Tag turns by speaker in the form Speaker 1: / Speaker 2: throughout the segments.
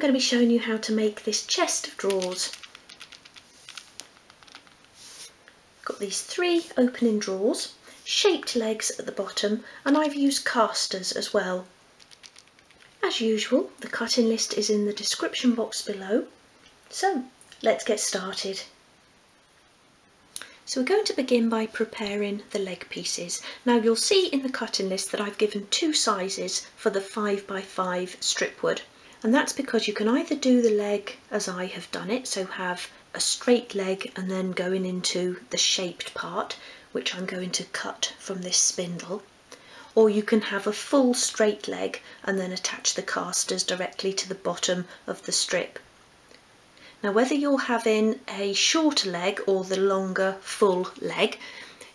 Speaker 1: I'm going to be showing you how to make this chest of drawers. Got these three opening drawers, shaped legs at the bottom and I've used casters as well. As usual the cutting list is in the description box below so let's get started. So we're going to begin by preparing the leg pieces. Now you'll see in the cutting list that I've given two sizes for the 5x5 strip wood and that's because you can either do the leg as I have done it, so have a straight leg and then going into the shaped part, which I'm going to cut from this spindle, or you can have a full straight leg and then attach the casters directly to the bottom of the strip. Now whether you're having a shorter leg or the longer full leg,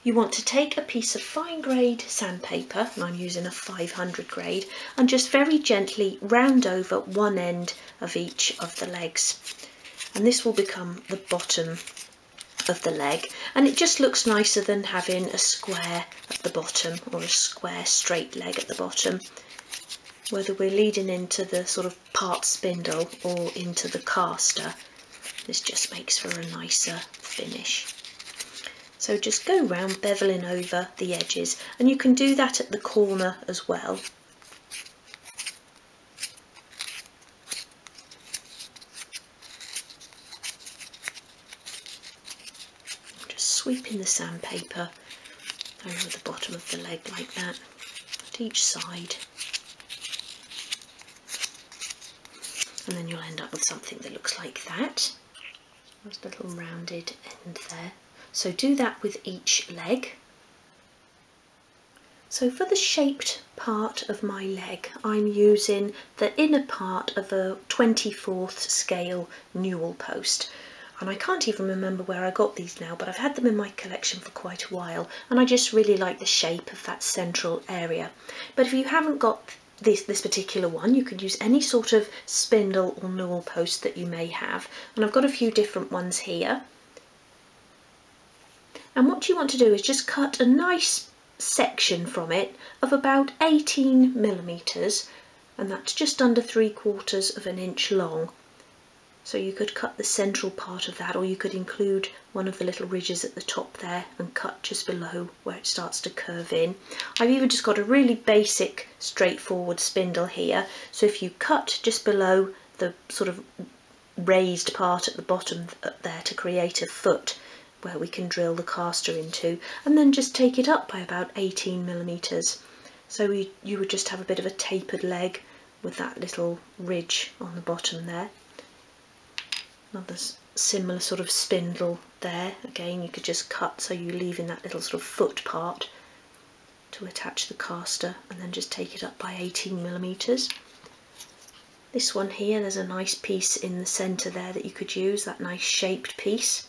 Speaker 1: you want to take a piece of fine grade sandpaper, and I'm using a 500 grade, and just very gently round over one end of each of the legs. And this will become the bottom of the leg and it just looks nicer than having a square at the bottom or a square straight leg at the bottom whether we're leading into the sort of part spindle or into the caster this just makes for a nicer finish. So just go round beveling over the edges and you can do that at the corner as well. Just sweeping the sandpaper over the bottom of the leg like that at each side. And then you'll end up with something that looks like that. There's a little rounded end there. So do that with each leg. So for the shaped part of my leg, I'm using the inner part of a 24th scale newel post. And I can't even remember where I got these now, but I've had them in my collection for quite a while. And I just really like the shape of that central area. But if you haven't got this, this particular one. You could use any sort of spindle or newel post that you may have. And I've got a few different ones here. And what you want to do is just cut a nice section from it of about 18 millimetres and that's just under three quarters of an inch long so you could cut the central part of that or you could include one of the little ridges at the top there and cut just below where it starts to curve in. I've even just got a really basic straightforward spindle here so if you cut just below the sort of raised part at the bottom there to create a foot where we can drill the caster into and then just take it up by about 18 millimeters. So we, you would just have a bit of a tapered leg with that little ridge on the bottom there. Another similar sort of spindle there. Again you could just cut so you leave in that little sort of foot part to attach the caster and then just take it up by 18 millimeters. This one here there's a nice piece in the center there that you could use that nice shaped piece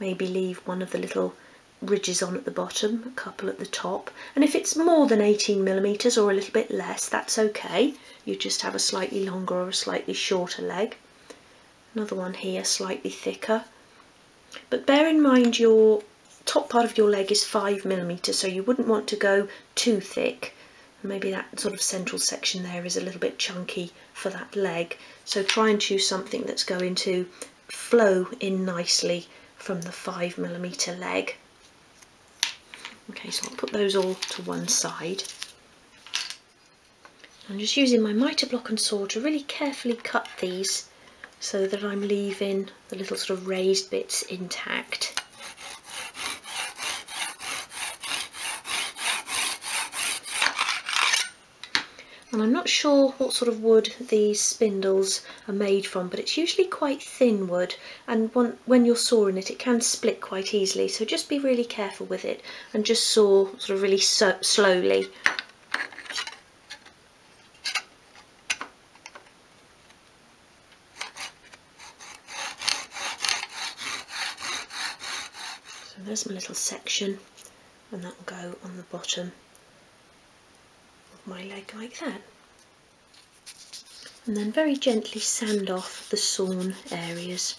Speaker 1: maybe leave one of the little ridges on at the bottom, a couple at the top. And if it's more than 18 millimeters or a little bit less, that's okay. You just have a slightly longer or a slightly shorter leg another one here slightly thicker but bear in mind your top part of your leg is five millimeters so you wouldn't want to go too thick maybe that sort of central section there is a little bit chunky for that leg so try and choose something that's going to flow in nicely from the five millimeter leg okay so I'll put those all to one side I'm just using my mitre block and saw to really carefully cut these so that I'm leaving the little sort of raised bits intact. And I'm not sure what sort of wood these spindles are made from, but it's usually quite thin wood, and when you're sawing it, it can split quite easily, so just be really careful with it, and just saw sort of really so slowly. There's my little section and that will go on the bottom my leg like that. And then very gently sand off the sawn areas.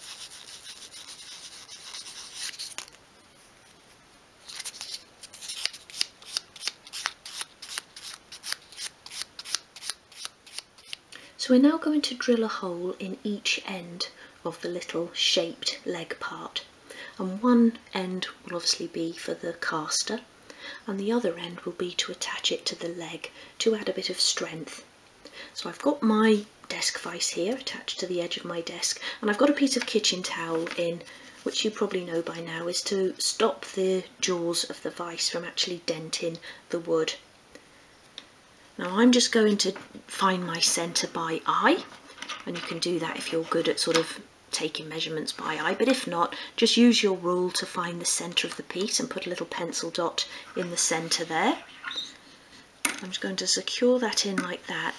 Speaker 1: So we're now going to drill a hole in each end of the little shaped leg part. And one end will obviously be for the caster and the other end will be to attach it to the leg to add a bit of strength. So I've got my desk vise here attached to the edge of my desk and I've got a piece of kitchen towel in which you probably know by now is to stop the jaws of the vise from actually denting the wood. Now I'm just going to find my centre by eye and you can do that if you're good at sort of taking measurements by eye but if not just use your rule to find the centre of the piece and put a little pencil dot in the centre there. I'm just going to secure that in like that.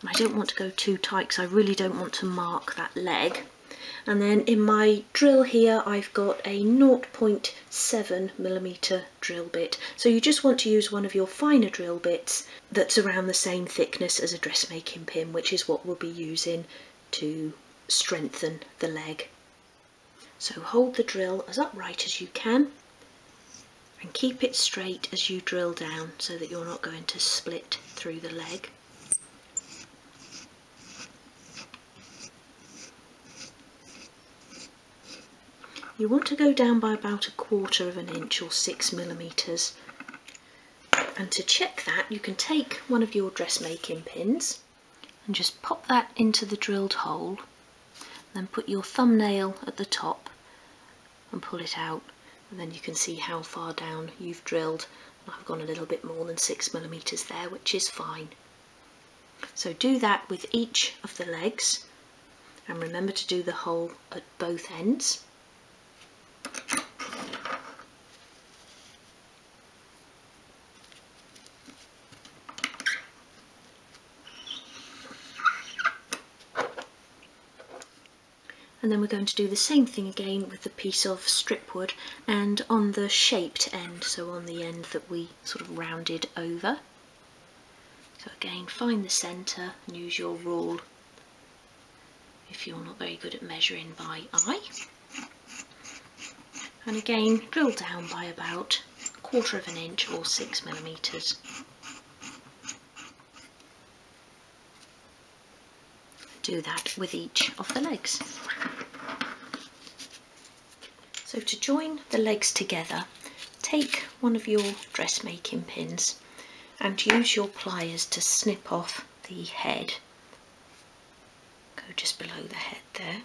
Speaker 1: And I don't want to go too tight because I really don't want to mark that leg. And then in my drill here I've got a 0.7 millimeter drill bit. So you just want to use one of your finer drill bits that's around the same thickness as a dressmaking pin which is what we'll be using to strengthen the leg. So hold the drill as upright as you can and keep it straight as you drill down so that you're not going to split through the leg. You want to go down by about a quarter of an inch or six millimetres and to check that you can take one of your dressmaking pins and just pop that into the drilled hole then put your thumbnail at the top and pull it out. And then you can see how far down you've drilled. I've gone a little bit more than six millimeters there which is fine. So do that with each of the legs. And remember to do the hole at both ends and then we're going to do the same thing again with the piece of strip wood and on the shaped end, so on the end that we sort of rounded over. So again, find the centre and use your rule if you're not very good at measuring by eye. And again, drill down by about a quarter of an inch or six millimetres. Do that with each of the legs. So to join the legs together, take one of your dressmaking pins and use your pliers to snip off the head. Go just below the head there.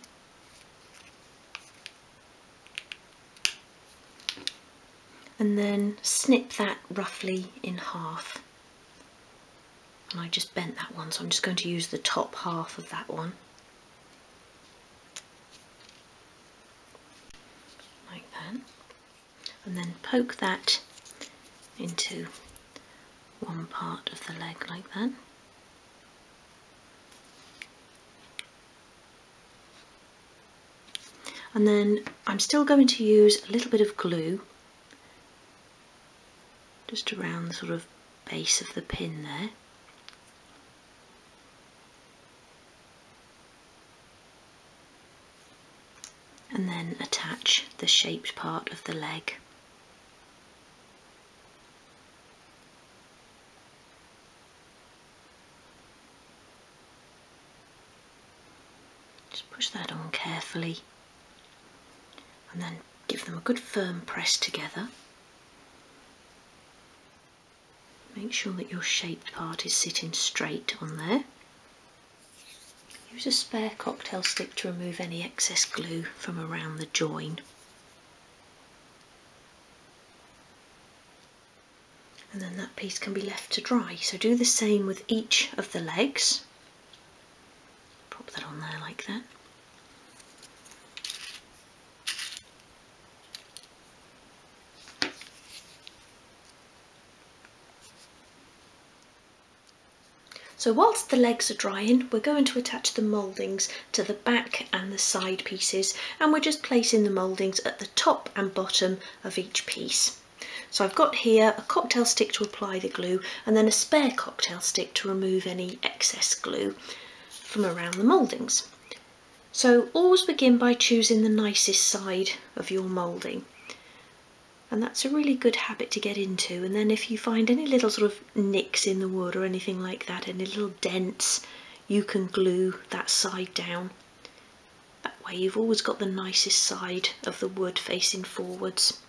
Speaker 1: And then snip that roughly in half. And I just bent that one, so I'm just going to use the top half of that one. Like that and then poke that into one part of the leg like that. And then I'm still going to use a little bit of glue just around the sort of base of the pin there. And attach the shaped part of the leg. Just push that on carefully and then give them a good firm press together. Make sure that your shaped part is sitting straight on there. Use a spare cocktail stick to remove any excess glue from around the join. And then that piece can be left to dry. So do the same with each of the legs. Pop that on there like that. So whilst the legs are drying, we're going to attach the mouldings to the back and the side pieces and we're just placing the mouldings at the top and bottom of each piece. So I've got here a cocktail stick to apply the glue and then a spare cocktail stick to remove any excess glue from around the mouldings. So always begin by choosing the nicest side of your moulding and that's a really good habit to get into and then if you find any little sort of nicks in the wood or anything like that any little dents you can glue that side down. That way you've always got the nicest side of the wood facing forwards.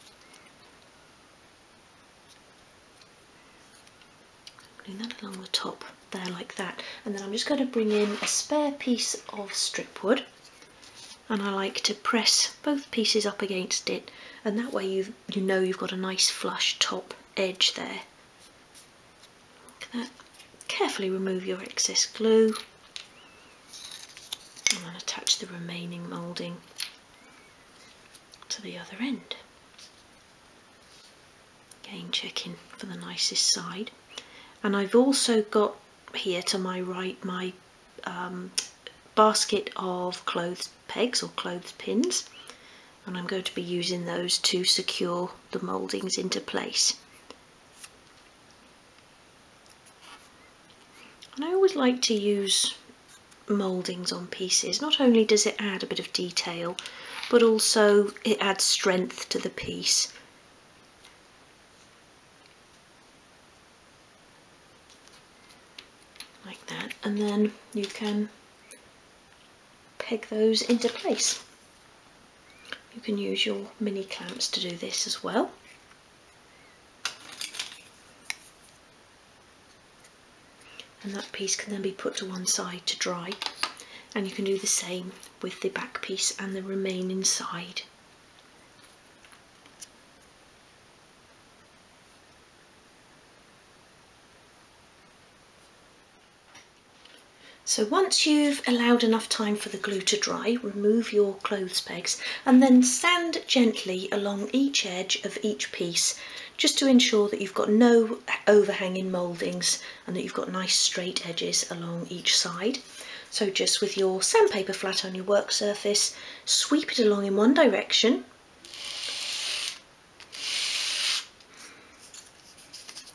Speaker 1: Putting that along the top there like that and then I'm just going to bring in a spare piece of strip wood and I like to press both pieces up against it and that way you you know you've got a nice flush top edge there. Carefully remove your excess glue and then attach the remaining moulding to the other end. Again checking for the nicest side and I've also got here to my right my um, basket of clothes pegs or clothes pins and I'm going to be using those to secure the mouldings into place. And I always like to use mouldings on pieces. Not only does it add a bit of detail but also it adds strength to the piece like that and then you can peg those into place. You can use your mini clamps to do this as well. And that piece can then be put to one side to dry and you can do the same with the back piece and the remaining side. So once you've allowed enough time for the glue to dry, remove your clothes pegs and then sand gently along each edge of each piece just to ensure that you've got no overhanging mouldings and that you've got nice straight edges along each side. So just with your sandpaper flat on your work surface, sweep it along in one direction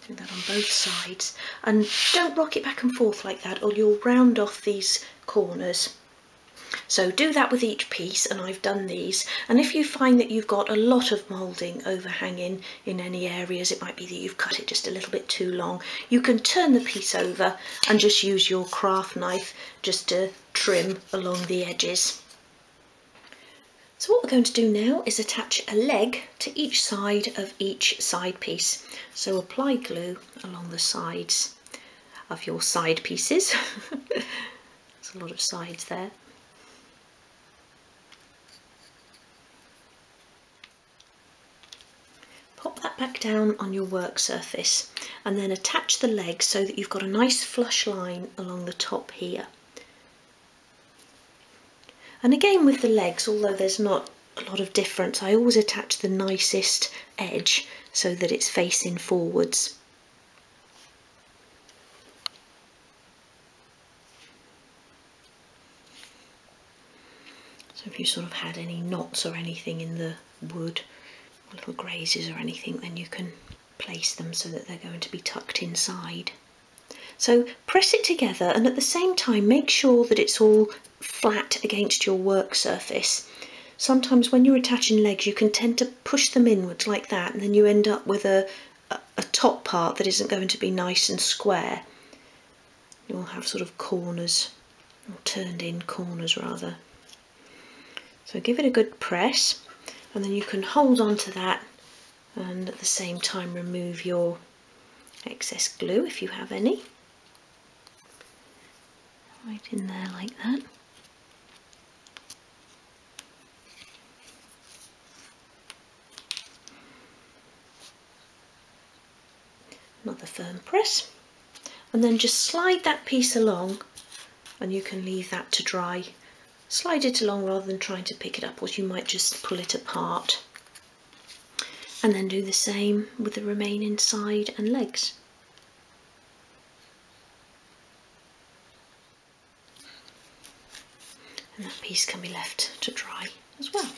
Speaker 1: do that on both sides. And don't rock it back and forth like that or you'll round off these corners. So do that with each piece and I've done these. And if you find that you've got a lot of moulding overhanging in any areas it might be that you've cut it just a little bit too long you can turn the piece over and just use your craft knife just to trim along the edges. So what we're going to do now is attach a leg to each side of each side piece. So apply glue along the sides of your side pieces. There's a lot of sides there. Pop that back down on your work surface and then attach the leg so that you've got a nice flush line along the top here. And again with the legs, although there's not a lot of difference, I always attach the nicest edge so that it's facing forwards. So if you sort of had any knots or anything in the wood, little grazes or anything, then you can place them so that they're going to be tucked inside. So press it together and at the same time make sure that it's all flat against your work surface. Sometimes when you're attaching legs you can tend to push them inwards like that and then you end up with a, a, a top part that isn't going to be nice and square. You'll have sort of corners, or turned in corners rather. So give it a good press and then you can hold on to that and at the same time remove your excess glue if you have any right in there like that. Another firm press and then just slide that piece along and you can leave that to dry. Slide it along rather than trying to pick it up or you might just pull it apart. And then do the same with the remaining side and legs. and that piece can be left to dry as well.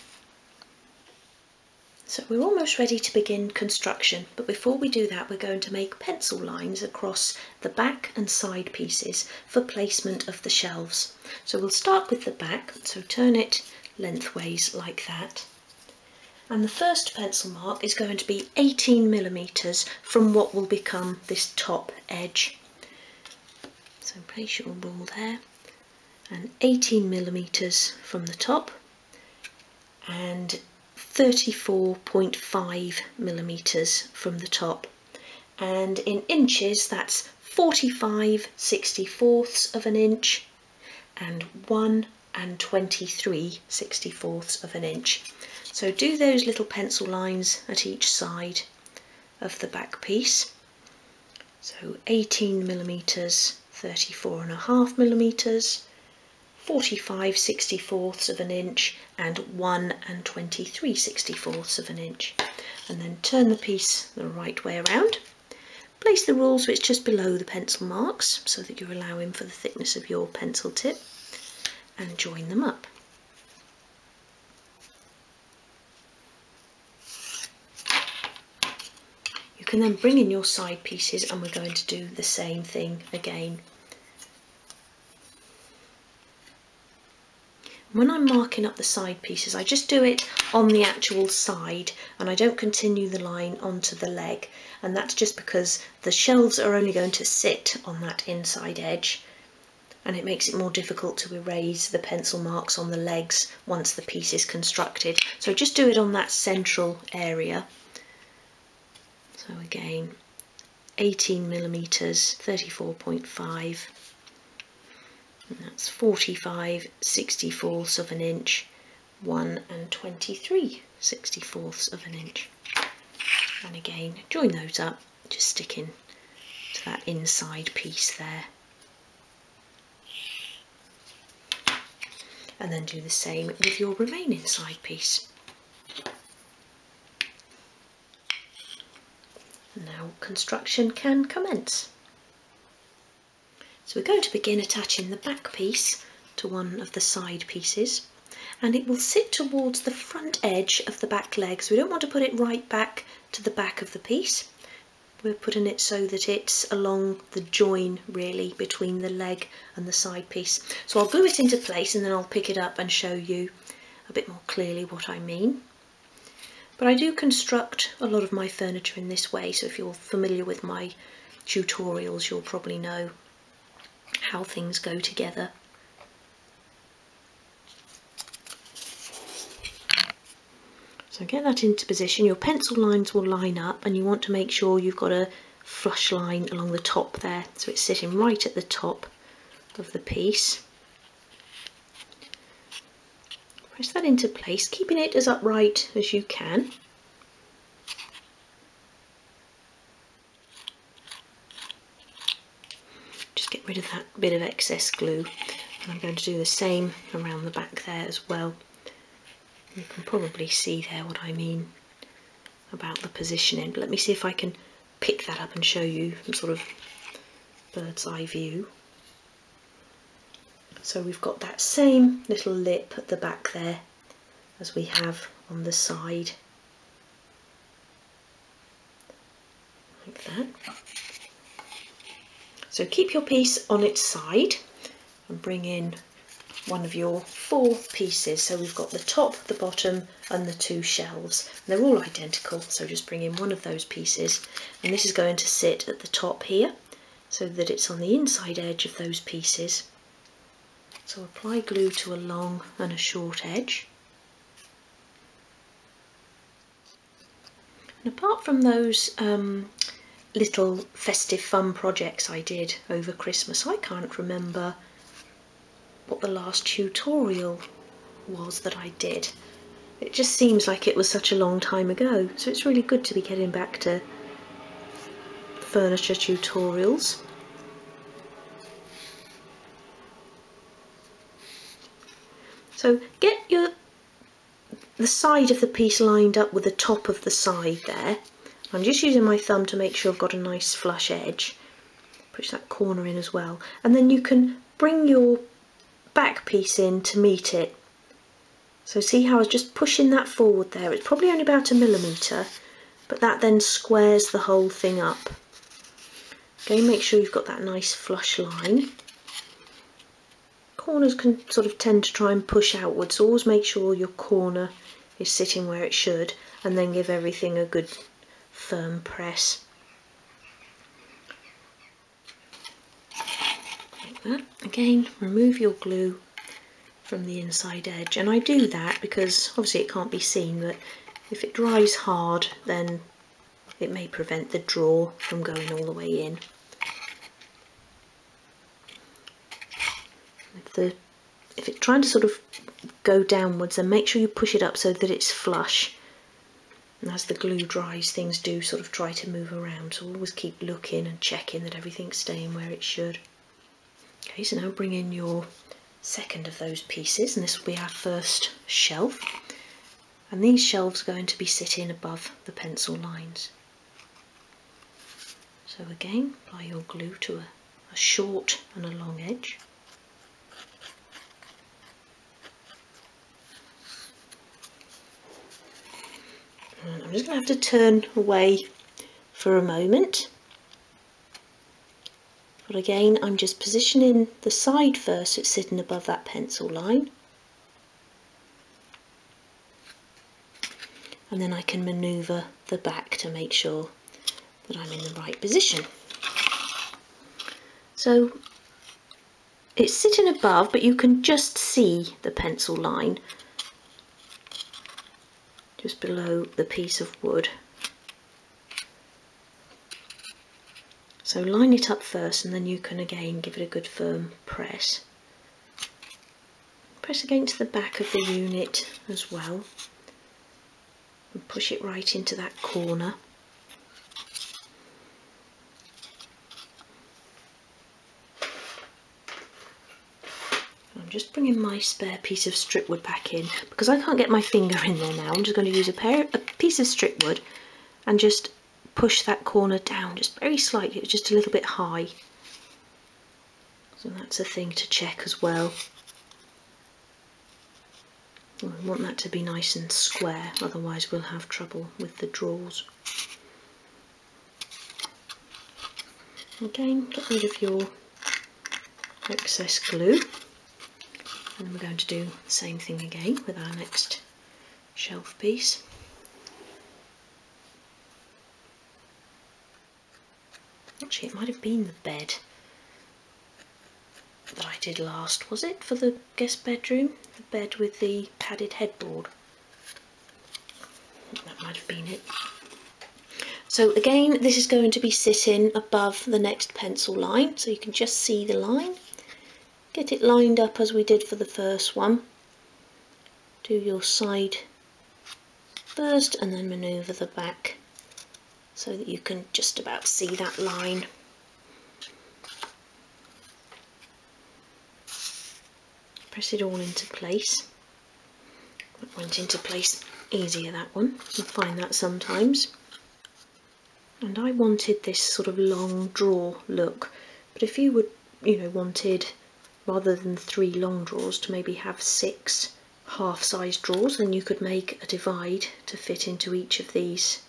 Speaker 1: So we're almost ready to begin construction, but before we do that we're going to make pencil lines across the back and side pieces for placement of the shelves. So we'll start with the back, so turn it lengthways like that. And the first pencil mark is going to be 18 millimetres from what will become this top edge. So place your rule there and 18 millimeters from the top and 34.5 millimeters from the top. And in inches that's 45 64ths of an inch and 1 and 23 64ths of an inch. So do those little pencil lines at each side of the back piece. So 18 millimeters 34 and a half millimeters 45 64ths of an inch and 1 and 23 64ths of an inch. And then turn the piece the right way around. Place the rule switch just below the pencil marks so that you're allowing for the thickness of your pencil tip and join them up. You can then bring in your side pieces and we're going to do the same thing again When I'm marking up the side pieces, I just do it on the actual side and I don't continue the line onto the leg. And that's just because the shelves are only going to sit on that inside edge and it makes it more difficult to erase the pencil marks on the legs once the piece is constructed. So just do it on that central area. So again, 18 millimeters, 34.5 and that's 45 64ths of an inch. 1 and 23 64ths of an inch. And again join those up. Just sticking to that inside piece there. And then do the same with your remaining side piece. Now construction can commence so we're going to begin attaching the back piece to one of the side pieces and it will sit towards the front edge of the back leg. So we don't want to put it right back to the back of the piece. We're putting it so that it's along the join really between the leg and the side piece. So I'll glue it into place and then I'll pick it up and show you a bit more clearly what I mean. But I do construct a lot of my furniture in this way, so if you're familiar with my tutorials you'll probably know how things go together. So get that into position, your pencil lines will line up and you want to make sure you've got a flush line along the top there so it's sitting right at the top of the piece. Press that into place, keeping it as upright as you can. Rid of that bit of excess glue. And I'm going to do the same around the back there as well. You can probably see there what I mean about the positioning. But let me see if I can pick that up and show you some sort of bird's eye view. So we've got that same little lip at the back there as we have on the side. Like that so keep your piece on its side and bring in one of your four pieces. So we've got the top, the bottom and the two shelves. And they're all identical, so just bring in one of those pieces. And this is going to sit at the top here so that it's on the inside edge of those pieces. So apply glue to a long and a short edge. And apart from those um, little festive fun projects I did over Christmas. I can't remember what the last tutorial was that I did. It just seems like it was such a long time ago, so it's really good to be getting back to furniture tutorials. So get your the side of the piece lined up with the top of the side there I'm just using my thumb to make sure I've got a nice flush edge. Push that corner in as well. And then you can bring your back piece in to meet it. So see how I was just pushing that forward there. It's probably only about a millimetre, but that then squares the whole thing up. Okay, make sure you've got that nice flush line. Corners can sort of tend to try and push outwards, so always make sure your corner is sitting where it should and then give everything a good firm press. Like that. Again, remove your glue from the inside edge and I do that because obviously it can't be seen but if it dries hard then it may prevent the drawer from going all the way in. If, the, if it's trying to sort of go downwards then make sure you push it up so that it's flush and as the glue dries things do sort of try to move around so always keep looking and checking that everything's staying where it should. Okay so now bring in your second of those pieces and this will be our first shelf and these shelves are going to be sitting above the pencil lines. So again apply your glue to a, a short and a long edge. I'm just going to have to turn away for a moment but again, I'm just positioning the side first, it's sitting above that pencil line. And then I can manoeuvre the back to make sure that I'm in the right position. So it's sitting above, but you can just see the pencil line just below the piece of wood. So line it up first and then you can again give it a good firm press. Press against the back of the unit as well and push it right into that corner. I'm just bringing my spare piece of strip wood back in because I can't get my finger in there now. I'm just going to use a, pair, a piece of strip wood and just push that corner down just very slightly, just a little bit high. So that's a thing to check as well. We want that to be nice and square, otherwise we'll have trouble with the drawers. Again, get rid of your excess glue. And we're going to do the same thing again with our next shelf piece. Actually, it might have been the bed that I did last, was it, for the guest bedroom? The bed with the padded headboard. That might have been it. So again, this is going to be sitting above the next pencil line, so you can just see the line. Get it lined up as we did for the first one. Do your side first and then manoeuvre the back so that you can just about see that line. Press it all into place. It went into place easier that one, you find that sometimes. And I wanted this sort of long drawer look, but if you would, you know, wanted rather than three long drawers to maybe have six half-sized drawers, then you could make a divide to fit into each of these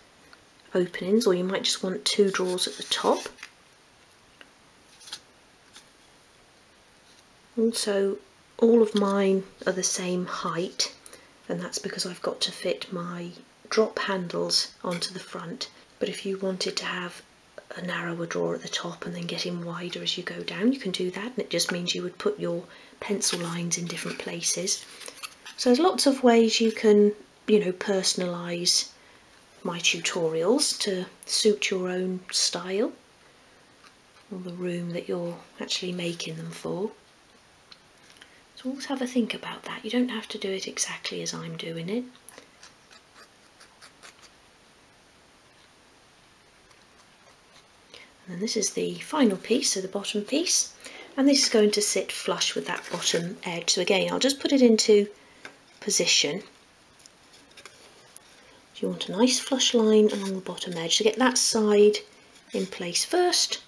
Speaker 1: openings or you might just want two drawers at the top. Also all of mine are the same height and that's because I've got to fit my drop handles onto the front but if you wanted to have a narrower drawer at the top and then getting wider as you go down you can do that and it just means you would put your pencil lines in different places so there's lots of ways you can you know personalize my tutorials to suit your own style or the room that you're actually making them for. So always have a think about that. You don't have to do it exactly as I'm doing it. And this is the final piece, so the bottom piece. And this is going to sit flush with that bottom edge. So again, I'll just put it into position. You want a nice flush line along the bottom edge? To get that side in place first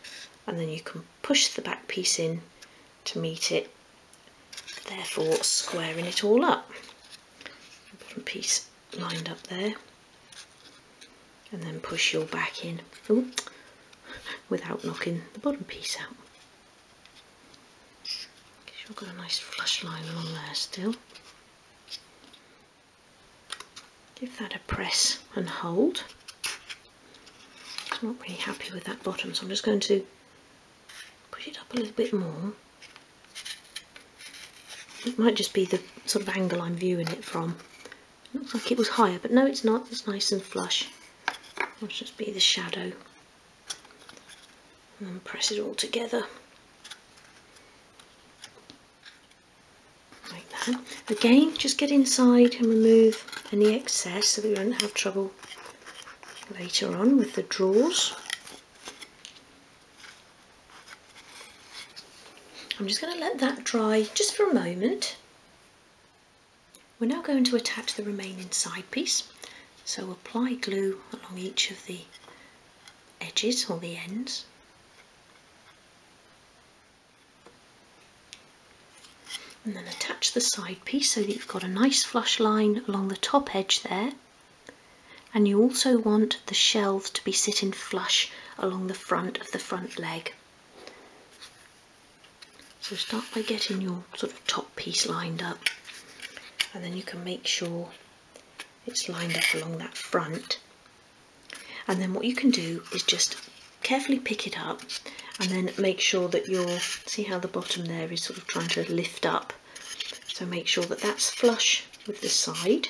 Speaker 1: and then you can push the back piece in to meet it therefore squaring it all up. Bottom piece lined up there. And then push your back in. Ooh, without knocking the bottom piece out you've got a nice flush line along there still give that a press and hold. I'm not really happy with that bottom so I'm just going to push it up a little bit more It might just be the sort of angle I'm viewing it from. looks like it was higher, but no it's not, it's nice and flush. Let's just be the shadow. And press it all together. Like that. Again, just get inside and remove any excess so that we don't have trouble later on with the drawers. I'm just going to let that dry just for a moment. We're now going to attach the remaining side piece. So apply glue along each of the edges or the ends. And then attach the side piece so that you've got a nice flush line along the top edge there. And you also want the shelves to be sitting flush along the front of the front leg. So start by getting your sort of top piece lined up and then you can make sure it's lined up along that front. And then what you can do is just carefully pick it up and then make sure that you're, see how the bottom there is sort of trying to lift up. So make sure that that's flush with the side.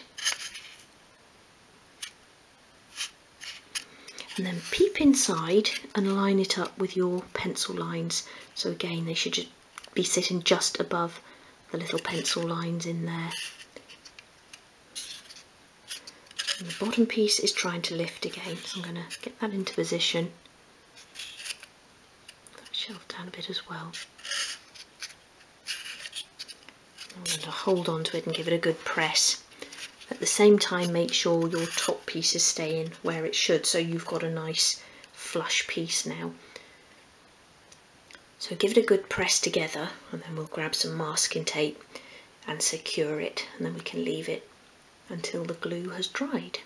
Speaker 1: And then peep inside and line it up with your pencil lines. So again, they should be sitting just above the little pencil lines in there. And the bottom piece is trying to lift again, so I'm going to get that into position. Down a bit as well. I'm going to hold on to it and give it a good press. At the same time make sure your top piece is staying where it should so you've got a nice flush piece now. So give it a good press together and then we'll grab some masking tape and secure it and then we can leave it until the glue has dried.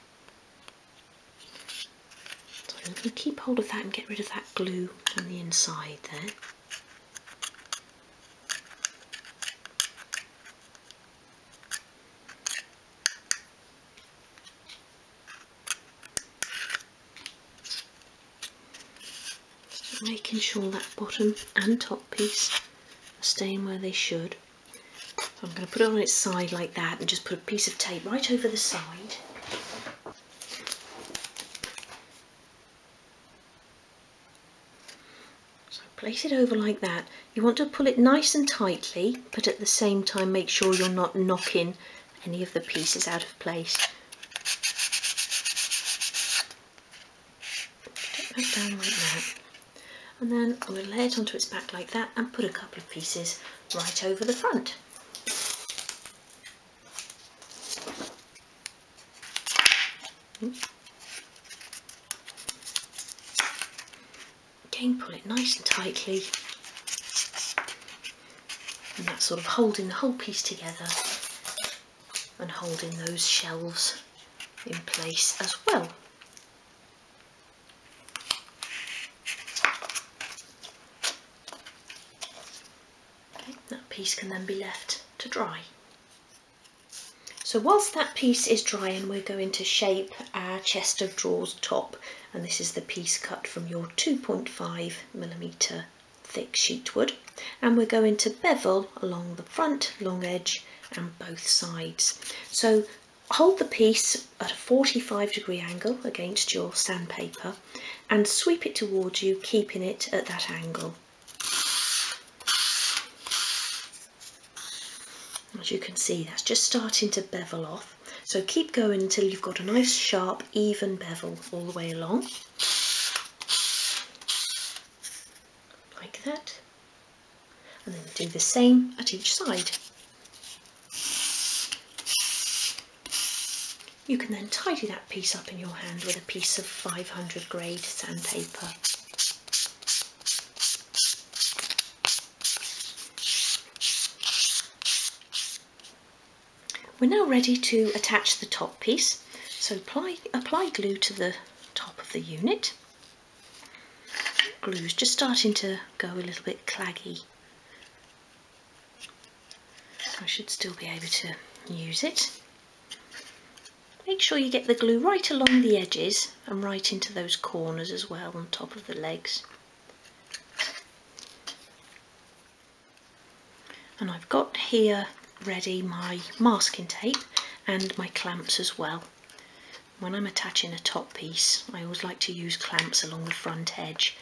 Speaker 1: I'm going to keep hold of that and get rid of that glue on the inside there. making sure that bottom and top piece are staying where they should. So I'm going to put it on its side like that and just put a piece of tape right over the side. So place it over like that. You want to pull it nice and tightly, but at the same time make sure you're not knocking any of the pieces out of place. Put that down like that and then I'm going to lay it onto its back like that and put a couple of pieces right over the front. Again pull it nice and tightly and that's sort of holding the whole piece together and holding those shelves in place as well. Okay, that piece can then be left to dry. So whilst that piece is drying, we're going to shape our chest of drawers top. And this is the piece cut from your 2.5 millimetre thick sheet wood. And we're going to bevel along the front, long edge and both sides. So hold the piece at a 45 degree angle against your sandpaper and sweep it towards you, keeping it at that angle. As you can see, that's just starting to bevel off. So keep going until you've got a nice sharp, even bevel all the way along. Like that. And then do the same at each side. You can then tidy that piece up in your hand with a piece of 500 grade sandpaper. We're now ready to attach the top piece. So apply, apply glue to the top of the unit. Glue's just starting to go a little bit claggy. I should still be able to use it. Make sure you get the glue right along the edges and right into those corners as well on top of the legs. And I've got here ready my masking tape and my clamps as well. When I'm attaching a top piece, I always like to use clamps along the front edge,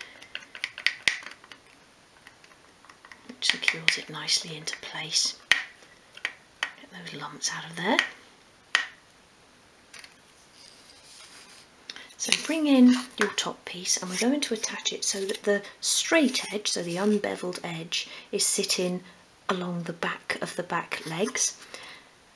Speaker 1: which secures it nicely into place. Get those lumps out of there. So bring in your top piece and we're going to attach it so that the straight edge, so the unbeveled edge, is sitting along the back of the back legs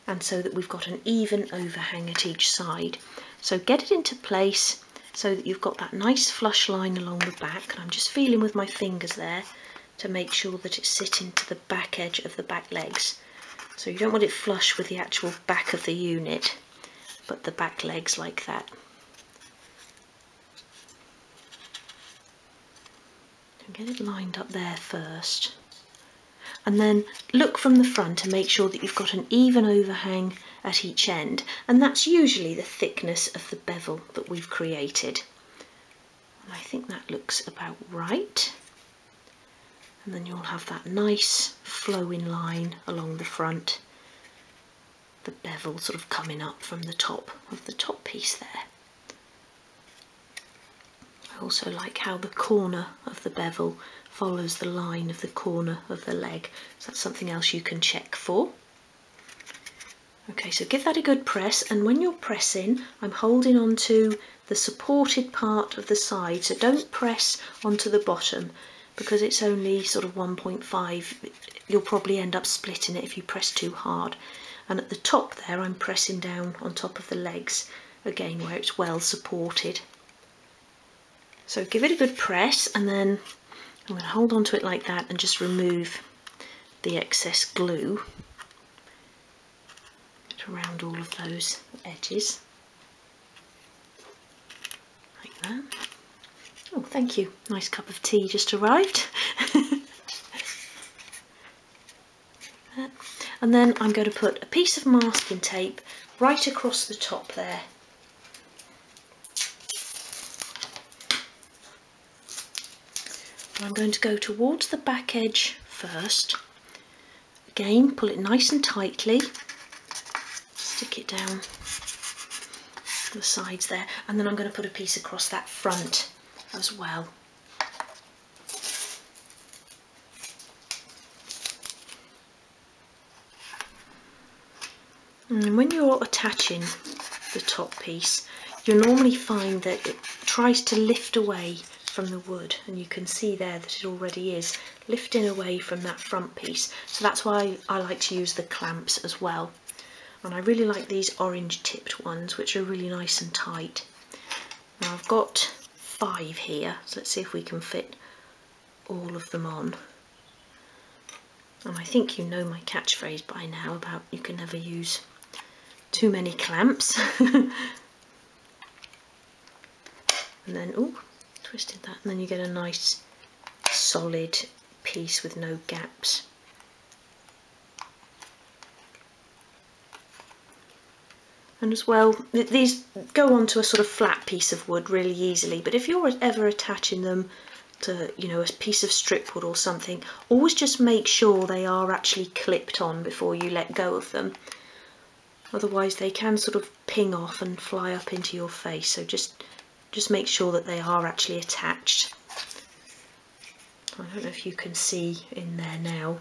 Speaker 1: and so that we've got an even overhang at each side. So get it into place so that you've got that nice flush line along the back and I'm just feeling with my fingers there to make sure that it's sitting to the back edge of the back legs. So you don't want it flush with the actual back of the unit but the back legs like that. get it lined up there first and then look from the front and make sure that you've got an even overhang at each end and that's usually the thickness of the bevel that we've created. And I think that looks about right. And then you'll have that nice flowing line along the front. The bevel sort of coming up from the top of the top piece there. I also like how the corner of the bevel follows the line of the corner of the leg. So that's something else you can check for. Okay, so give that a good press and when you're pressing, I'm holding onto the supported part of the side, so don't press onto the bottom because it's only sort of 1.5, you'll probably end up splitting it if you press too hard. And at the top there, I'm pressing down on top of the legs, again where it's well supported. So give it a good press and then I'm going to hold on to it like that and just remove the excess glue around all of those edges like that. Oh, thank you. Nice cup of tea just arrived. and then I'm going to put a piece of masking tape right across the top there I'm going to go towards the back edge first. Again, pull it nice and tightly. Stick it down the sides there. And then I'm going to put a piece across that front as well. And when you're attaching the top piece, you'll normally find that it tries to lift away from the wood and you can see there that it already is lifting away from that front piece. So that's why I like to use the clamps as well. And I really like these orange tipped ones which are really nice and tight. Now I've got five here. So let's see if we can fit all of them on. And I think you know my catchphrase by now about you can never use too many clamps. And then oh twisted that and then you get a nice solid piece with no gaps. And as well, these go onto a sort of flat piece of wood really easily, but if you're ever attaching them to, you know, a piece of strip wood or something, always just make sure they are actually clipped on before you let go of them. Otherwise they can sort of ping off and fly up into your face, so just just make sure that they are actually attached. I don't know if you can see in there now.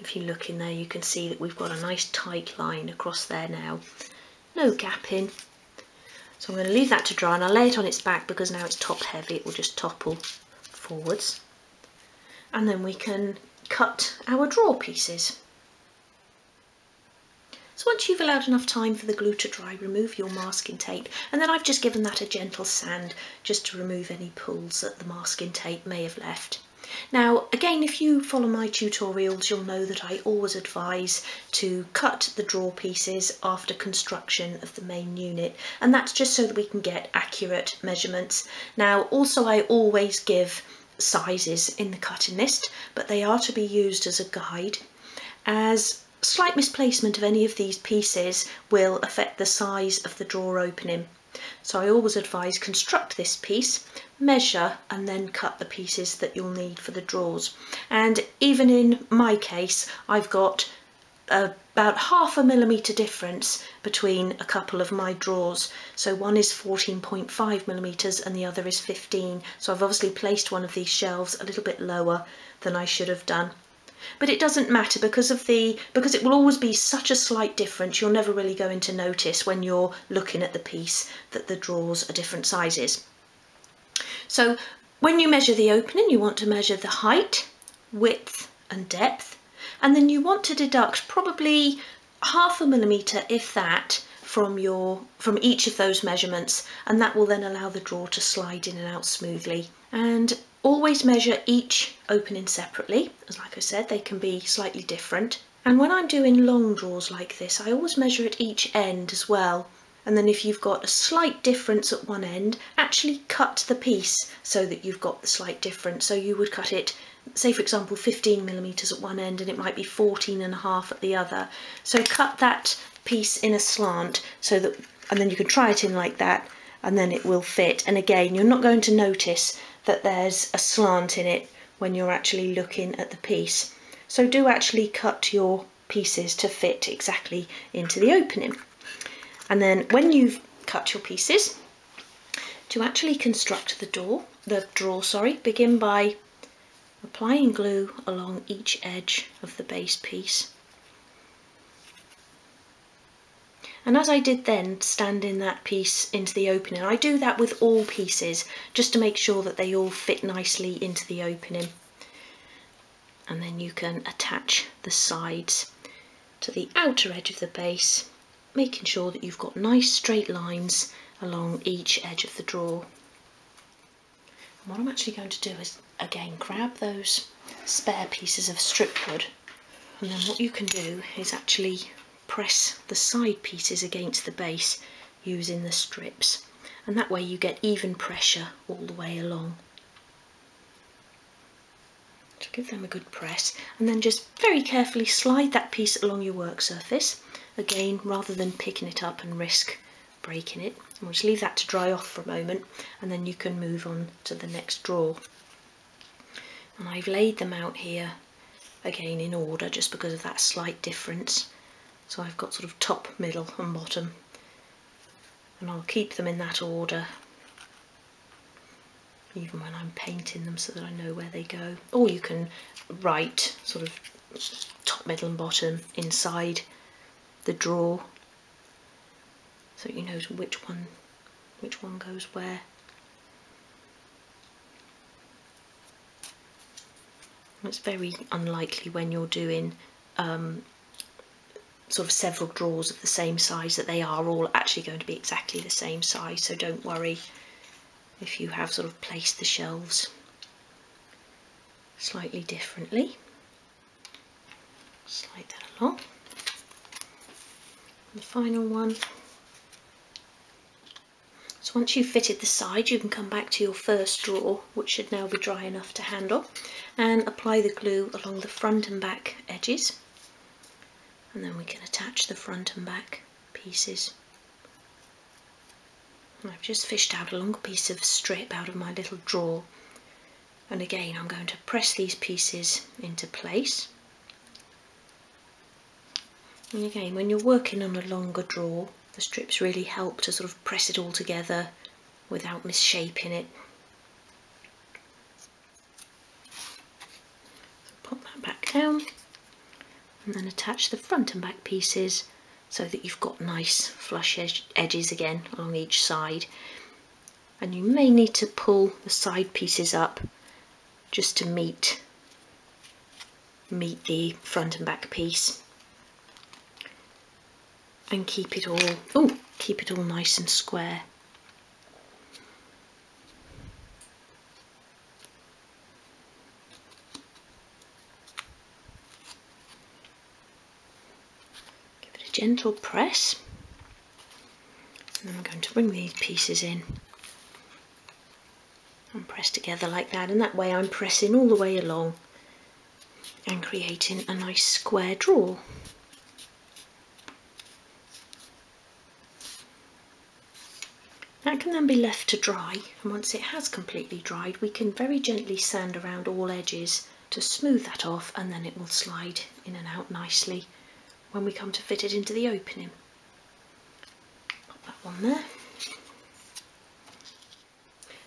Speaker 1: If you look in there you can see that we've got a nice tight line across there now. No gapping. So I'm going to leave that to dry and I'll lay it on its back because now it's top heavy it will just topple forwards. And then we can cut our drawer pieces. So once you've allowed enough time for the glue to dry, remove your masking tape and then I've just given that a gentle sand just to remove any pulls that the masking tape may have left. Now again if you follow my tutorials you'll know that I always advise to cut the drawer pieces after construction of the main unit and that's just so that we can get accurate measurements. Now also I always give sizes in the cutting list but they are to be used as a guide as Slight misplacement of any of these pieces will affect the size of the drawer opening. So I always advise construct this piece, measure and then cut the pieces that you'll need for the drawers. And even in my case, I've got about half a millimetre difference between a couple of my drawers. So one is 14.5 millimetres and the other is 15. So I've obviously placed one of these shelves a little bit lower than I should have done. But it doesn't matter because of the because it will always be such a slight difference. You're never really going to notice when you're looking at the piece that the drawers are different sizes. So when you measure the opening you want to measure the height, width and depth. And then you want to deduct probably half a millimetre if that from your from each of those measurements. And that will then allow the drawer to slide in and out smoothly. And always measure each opening separately. As like I said they can be slightly different. And when I'm doing long drawers like this I always measure at each end as well. And then if you've got a slight difference at one end actually cut the piece so that you've got the slight difference. So you would cut it say for example 15 millimeters at one end and it might be 14 and a half at the other. So cut that piece in a slant so that and then you can try it in like that and then it will fit. And again you're not going to notice that there's a slant in it when you're actually looking at the piece so do actually cut your pieces to fit exactly into the opening and then when you've cut your pieces to actually construct the door the drawer sorry begin by applying glue along each edge of the base piece. And as I did then, standing that piece into the opening, I do that with all pieces, just to make sure that they all fit nicely into the opening. And then you can attach the sides to the outer edge of the base, making sure that you've got nice straight lines along each edge of the drawer. And what I'm actually going to do is again grab those spare pieces of strip wood and then what you can do is actually press the side pieces against the base using the strips and that way you get even pressure all the way along. So give them a good press and then just very carefully slide that piece along your work surface again rather than picking it up and risk breaking it. And we'll just leave that to dry off for a moment and then you can move on to the next drawer. And I've laid them out here again in order just because of that slight difference. So I've got sort of top, middle and bottom. And I'll keep them in that order even when I'm painting them so that I know where they go. Or you can write sort of top, middle and bottom inside the drawer so you know which one which one goes where. It's very unlikely when you're doing um, sort of several drawers of the same size that they are all actually going to be exactly the same size so don't worry if you have sort of placed the shelves slightly differently. Slide that along. The final one so once you've fitted the side you can come back to your first drawer which should now be dry enough to handle and apply the glue along the front and back edges and then we can attach the front and back pieces. I've just fished out a long piece of strip out of my little drawer and again I'm going to press these pieces into place and again when you're working on a longer drawer the strips really help to sort of press it all together without misshaping it. So pop that back down and then attach the front and back pieces so that you've got nice flush edge edges again along each side. And you may need to pull the side pieces up just to meet meet the front and back piece. And keep it all oh keep it all nice and square gentle press. And I'm going to bring these pieces in. And press together like that. And that way I'm pressing all the way along. And creating a nice square drawer. That can then be left to dry. And once it has completely dried we can very gently sand around all edges to smooth that off. And then it will slide in and out nicely when we come to fit it into the opening. Pop that one there.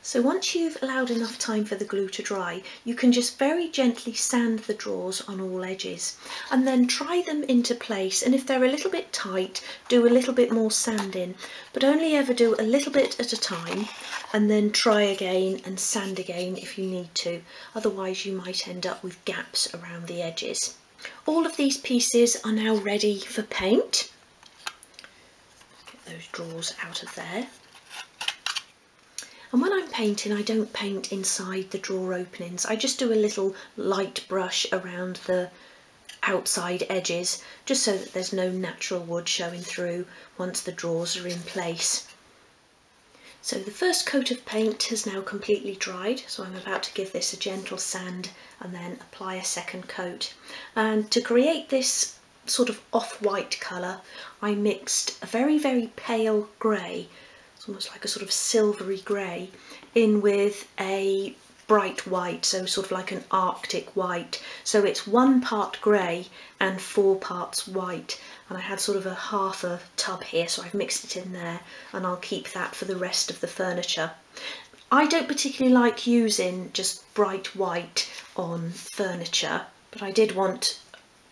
Speaker 1: So once you've allowed enough time for the glue to dry, you can just very gently sand the drawers on all edges and then try them into place and if they're a little bit tight, do a little bit more sanding, but only ever do a little bit at a time and then try again and sand again if you need to, otherwise you might end up with gaps around the edges. All of these pieces are now ready for paint. Get those drawers out of there. And when I'm painting, I don't paint inside the drawer openings. I just do a little light brush around the outside edges, just so that there's no natural wood showing through once the drawers are in place. So the first coat of paint has now completely dried, so I'm about to give this a gentle sand and then apply a second coat. And to create this sort of off-white colour, I mixed a very, very pale grey it's almost like a sort of silvery grey, in with a bright white, so sort of like an arctic white. So it's one part grey and four parts white. And I had sort of a half a tub here, so I've mixed it in there and I'll keep that for the rest of the furniture. I don't particularly like using just bright white on furniture, but I did want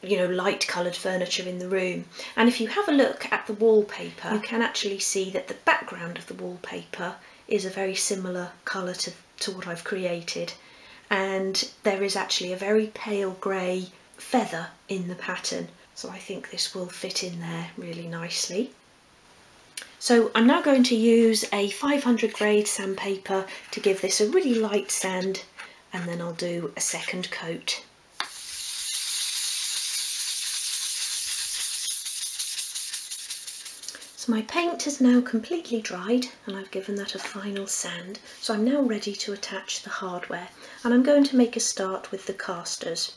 Speaker 1: you know, light coloured furniture in the room. And if you have a look at the wallpaper, you can actually see that the background of the wallpaper is a very similar colour to, to what I've created. And there is actually a very pale grey feather in the pattern. So I think this will fit in there really nicely. So I'm now going to use a 500 grade sandpaper to give this a really light sand and then I'll do a second coat. So my paint has now completely dried and I've given that a final sand. So I'm now ready to attach the hardware and I'm going to make a start with the casters.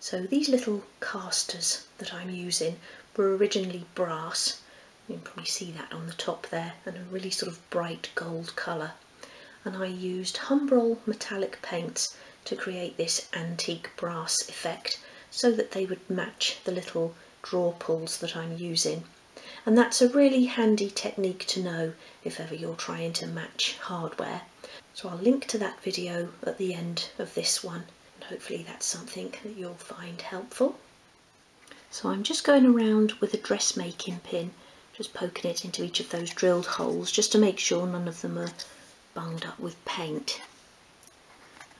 Speaker 1: So these little casters that I'm using were originally brass. You can probably see that on the top there and a really sort of bright gold colour. And I used Humbrol metallic paints to create this antique brass effect so that they would match the little drawer pulls that I'm using and that's a really handy technique to know if ever you're trying to match hardware. So I'll link to that video at the end of this one and hopefully that's something that you'll find helpful. So I'm just going around with a dressmaking pin, just poking it into each of those drilled holes just to make sure none of them are bunged up with paint.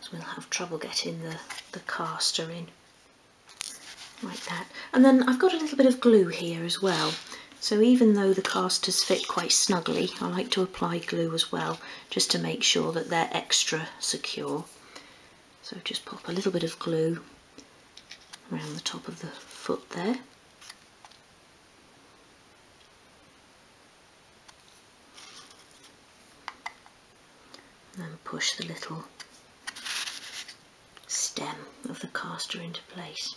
Speaker 1: As we'll have trouble getting the, the caster in like that. And then I've got a little bit of glue here as well. So even though the casters fit quite snugly, I like to apply glue as well, just to make sure that they're extra secure. So just pop a little bit of glue around the top of the foot there. And then push the little stem of the caster into place.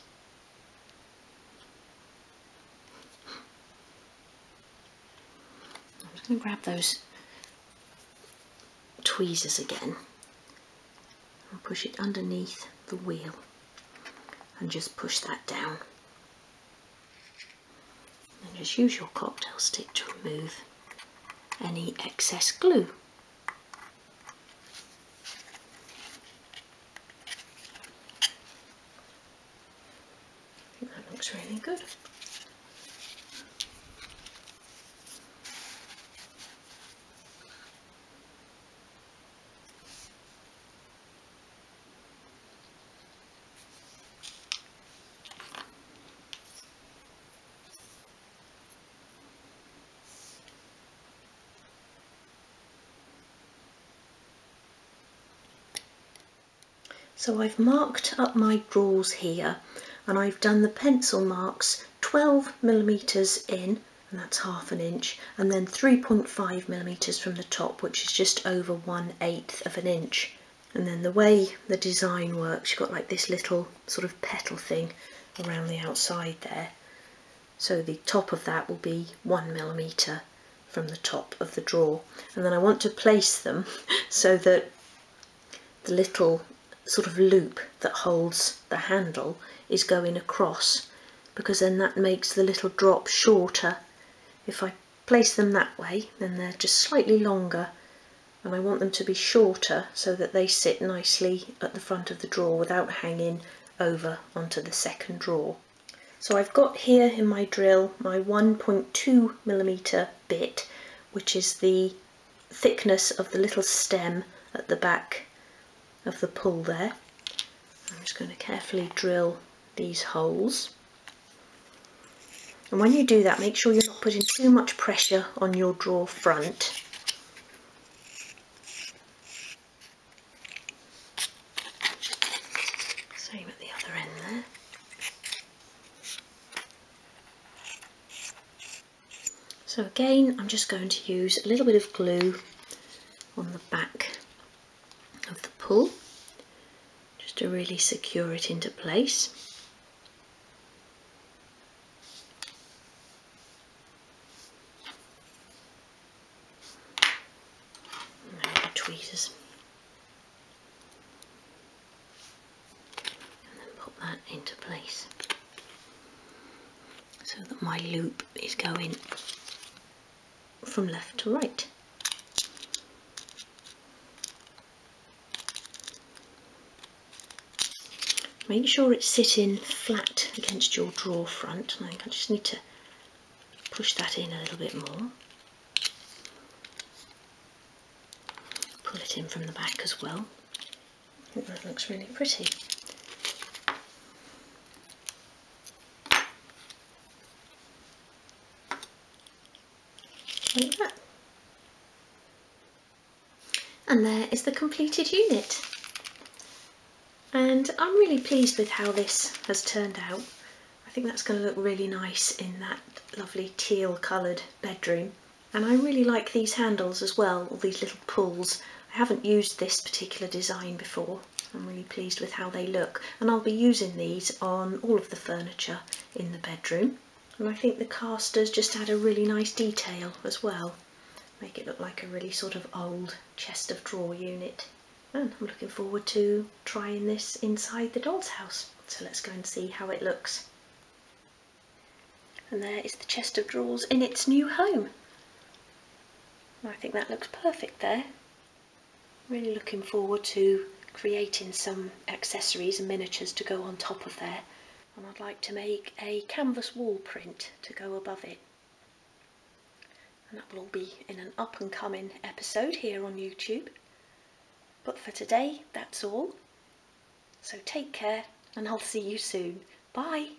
Speaker 1: Going to grab those tweezers again and push it underneath the wheel and just push that down. And just use your cocktail stick to remove any excess glue. That looks really good. So I've marked up my drawers here and I've done the pencil marks 12 millimeters in and that's half an inch and then 3.5 millimeters from the top which is just over one eighth of an inch. And then the way the design works you've got like this little sort of petal thing around the outside there. So the top of that will be one millimeter from the top of the drawer. And then I want to place them so that the little sort of loop that holds the handle is going across because then that makes the little drop shorter. If I place them that way then they're just slightly longer and I want them to be shorter so that they sit nicely at the front of the drawer without hanging over onto the second drawer. So I've got here in my drill my 1.2 millimeter bit which is the thickness of the little stem at the back of the pull there. I'm just going to carefully drill these holes. And when you do that, make sure you're not putting too much pressure on your drawer front. Same at the other end there. So again, I'm just going to use a little bit of glue on the back pull just to really secure it into place. tweezers. And then put that into place so that my loop is going from left to right. Make sure it's sitting flat against your drawer front. I think I just need to push that in a little bit more. Pull it in from the back as well. I think that looks really pretty. Like that. And there is the completed unit and I'm really pleased with how this has turned out. I think that's going to look really nice in that lovely teal coloured bedroom and I really like these handles as well, all these little pulls. I haven't used this particular design before. I'm really pleased with how they look and I'll be using these on all of the furniture in the bedroom and I think the casters just add a really nice detail as well make it look like a really sort of old chest of drawer unit and I'm looking forward to trying this inside the doll's house. So let's go and see how it looks. And there is the chest of drawers in its new home. I think that looks perfect there. Really looking forward to creating some accessories and miniatures to go on top of there. And I'd like to make a canvas wall print to go above it. And that will all be in an up and coming episode here on YouTube. But for today, that's all. So take care and I'll see you soon. Bye.